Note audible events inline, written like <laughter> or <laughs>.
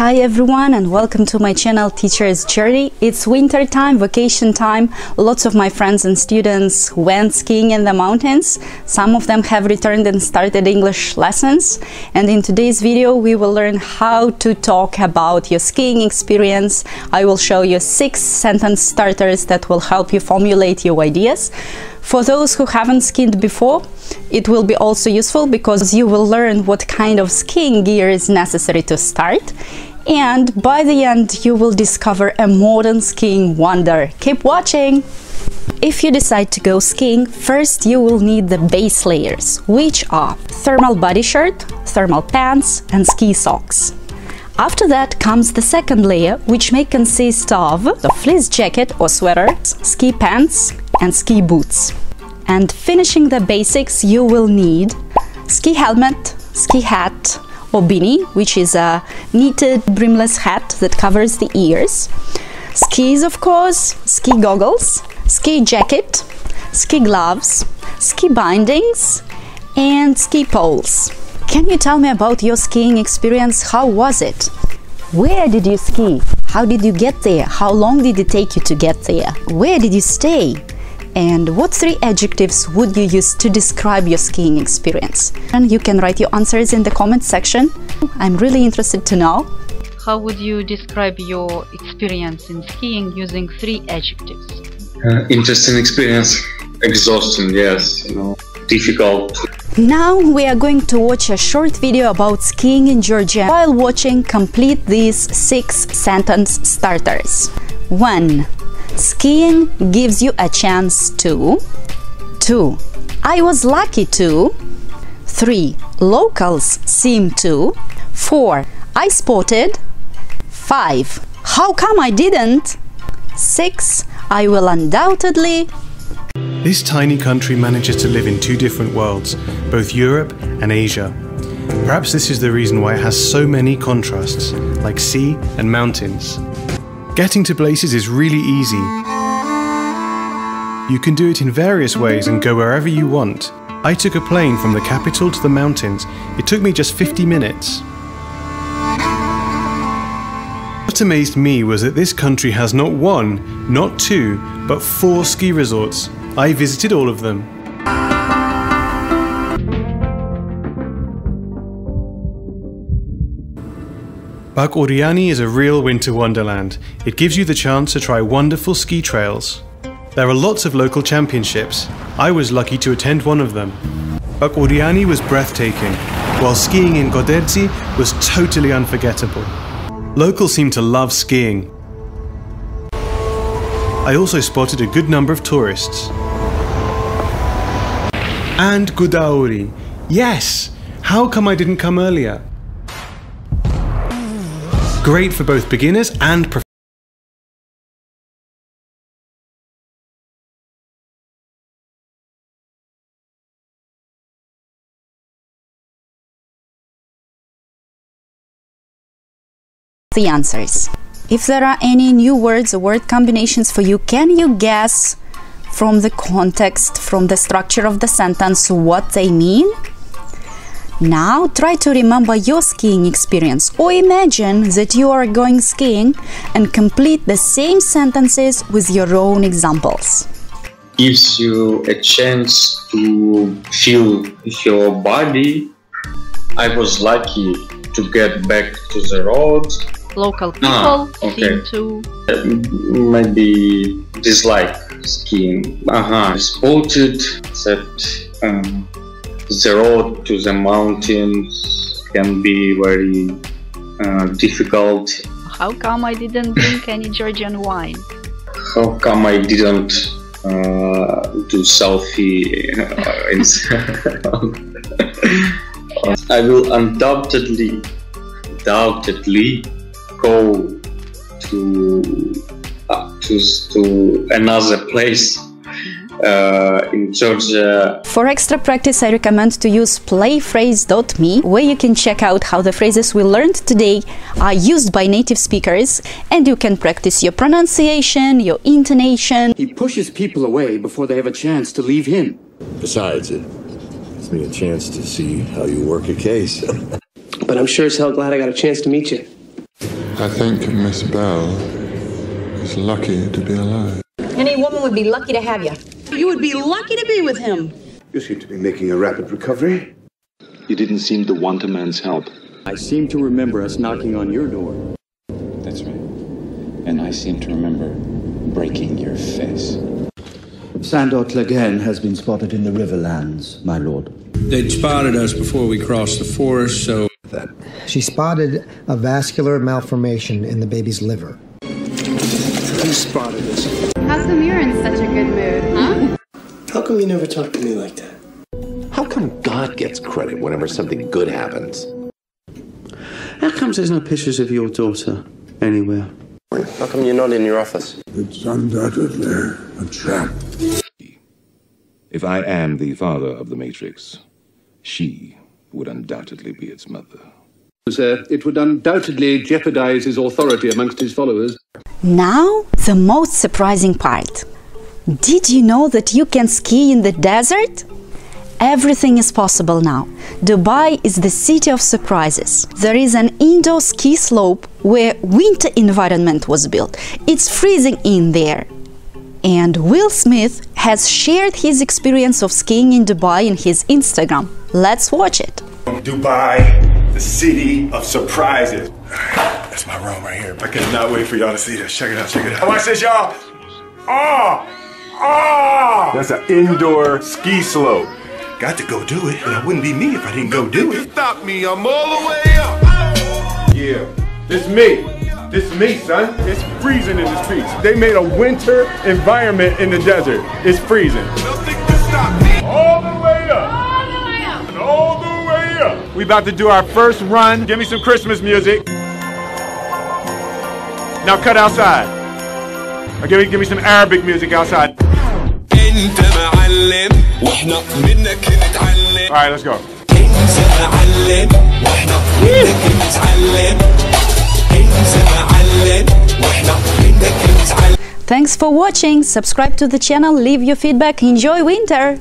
Hi everyone and welcome to my channel Teacher's Journey. It's winter time, vacation time. Lots of my friends and students went skiing in the mountains. Some of them have returned and started English lessons. And in today's video we will learn how to talk about your skiing experience. I will show you six sentence starters that will help you formulate your ideas. For those who haven't skied before, it will be also useful because you will learn what kind of skiing gear is necessary to start. And by the end, you will discover a modern skiing wonder. Keep watching! If you decide to go skiing, first you will need the base layers, which are thermal body shirt, thermal pants and ski socks. After that comes the second layer, which may consist of the fleece jacket or sweater, ski pants and ski boots. And finishing the basics, you will need ski helmet, ski hat or beanie, which is a knitted brimless hat that covers the ears, skis of course, ski goggles, ski jacket, ski gloves, ski bindings and ski poles. Can you tell me about your skiing experience? How was it? Where did you ski? How did you get there? How long did it take you to get there? Where did you stay? And what three adjectives would you use to describe your skiing experience? And you can write your answers in the comment section. I'm really interested to know. How would you describe your experience in skiing using three adjectives? Uh, interesting experience. Exhausting, yes. You know, difficult. Now we are going to watch a short video about skiing in Georgia. While watching, complete these six sentence starters. 1. Skiing gives you a chance to. 2. I was lucky to. 3. Locals seem to. 4. I spotted. 5. How come I didn't? 6. I will undoubtedly. This tiny country manages to live in two different worlds, both Europe and Asia. Perhaps this is the reason why it has so many contrasts, like sea and mountains. Getting to places is really easy. You can do it in various ways and go wherever you want. I took a plane from the capital to the mountains. It took me just 50 minutes. What amazed me was that this country has not one, not two, but four ski resorts. I visited all of them. Bakuriani is a real winter wonderland. It gives you the chance to try wonderful ski trails. There are lots of local championships. I was lucky to attend one of them. Bakuriani was breathtaking, while skiing in Goderdzi was totally unforgettable. Locals seem to love skiing. I also spotted a good number of tourists. And Gudauri. Yes! How come I didn't come earlier? Great for both beginners and professionals. the answers. If there are any new words or word combinations for you, can you guess from the context, from the structure of the sentence, what they mean? Now try to remember your skiing experience or imagine that you are going skiing and complete the same sentences with your own examples. Gives you a chance to feel your body. I was lucky to get back to the road. Local people Ah, okay. seem to. Uh, Maybe dislike skiing. Uh-huh. Spotted that um, the road to the mountains can be very uh, difficult. How come I didn't drink any Georgian wine? How come I didn't uh, do selfie? uh, <laughs> I will undoubtedly, undoubtedly go to uh, to to another place Uh, in Georgia. Uh, For extra practice, I recommend to use playphrase.me, where you can check out how the phrases we learned today are used by native speakers, and you can practice your pronunciation, your intonation, He pushes people away before they have a chance to leave him. Besides, it gives me a chance to see how you work a case. <laughs> But I'm sure as hell glad I got a chance to meet you. I think Miss Bell is lucky to be alive. Any woman would be lucky to have you. You would be lucky to be with him. You seem to be making a rapid recovery. You didn't seem to want a man's help. I seem to remember us knocking on your door. That's right. And I seem to remember breaking your face. Sandor Clegane has been spotted in the Riverlands, my lord. They'd spotted us before we crossed the forest, so. That. She spotted a vascular malformation in the baby's liver. He spotted us. How come you're in such a good mood, huh? How come you never talk to me like that? How come God gets credit whenever something good happens? How comes there's no pictures of your daughter anywhere? How come you're not in your office? It's undoubtedly a trap. If I am the father of the Matrix, she would undoubtedly be its mother. Sir, it would undoubtedly jeopardize his authority amongst his followers. Now, the most surprising part. Did you know that you can ski in the desert? Everything is possible now. Dubai is the city of surprises. There is an indoor ski slope where winter environment was built. It's freezing in there. And Will Smith has shared his experience of skiing in Dubai in his Instagram. Let's watch it. Dubai, the city of surprises. That's my room right here. I cannot wait for y'all to see this. Check it out, check it out. Watch this, y'all. Oh, oh! That's an indoor ski slope. Got to go do it, and it wouldn't be me if I didn't go do it. Stop me, I'm all the way up. Yeah, this me. This me, son. It's freezing in the streets. They made a winter environment in the desert. It's freezing. Nothing can stop me. All the way up. All the way up. And all the way up. We about to do our first run. Give me some Christmas music. Now cut outside. Or give me, give me some Arabic music outside. All right, let's go. Thanks for watching. Subscribe to the channel, leave your feedback, enjoy winter.